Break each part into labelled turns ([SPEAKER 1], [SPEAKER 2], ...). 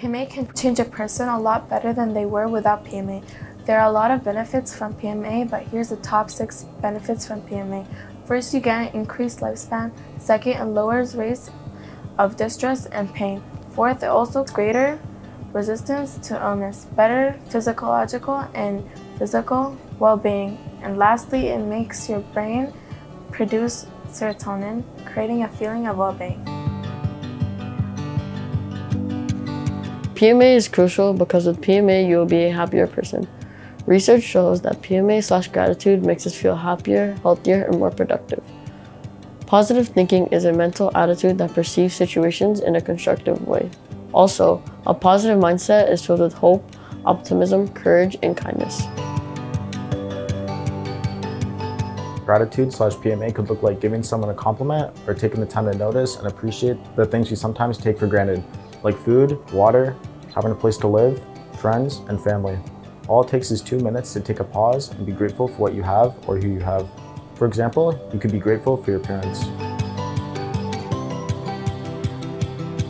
[SPEAKER 1] PMA can change a person a lot better than they were without PMA. There are a lot of benefits from PMA, but here's the top six benefits from PMA. First, you get an increased lifespan. Second, it lowers rates of distress and pain. Fourth, it also greater resistance to illness, better physiological and physical well-being. And lastly, it makes your brain produce serotonin, creating a feeling of well-being.
[SPEAKER 2] PMA is crucial because with PMA, you will be a happier person. Research shows that PMA slash gratitude makes us feel happier, healthier, and more productive. Positive thinking is a mental attitude that perceives situations in a constructive way. Also, a positive mindset is filled with hope, optimism, courage, and kindness.
[SPEAKER 3] Gratitude slash PMA could look like giving someone a compliment or taking the time to notice and appreciate the things we sometimes take for granted, like food, water, having a place to live, friends, and family. All it takes is two minutes to take a pause and be grateful for what you have or who you have. For example, you could be grateful for your parents.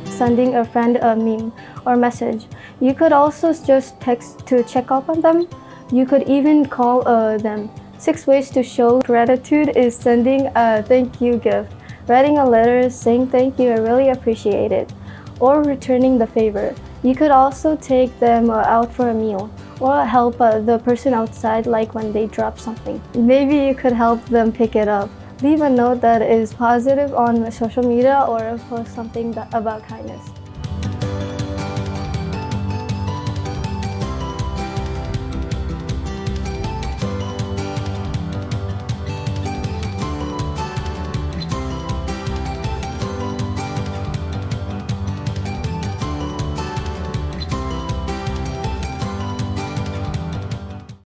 [SPEAKER 4] Sending a friend a meme or message. You could also just text to check up on them. You could even call uh, them. Six ways to show gratitude is sending a thank you gift, writing a letter saying thank you, I really appreciate it, or returning the favor. You could also take them uh, out for a meal or help uh, the person outside like when they drop something. Maybe you could help them pick it up. Leave a note that is positive on social media or post something about kindness.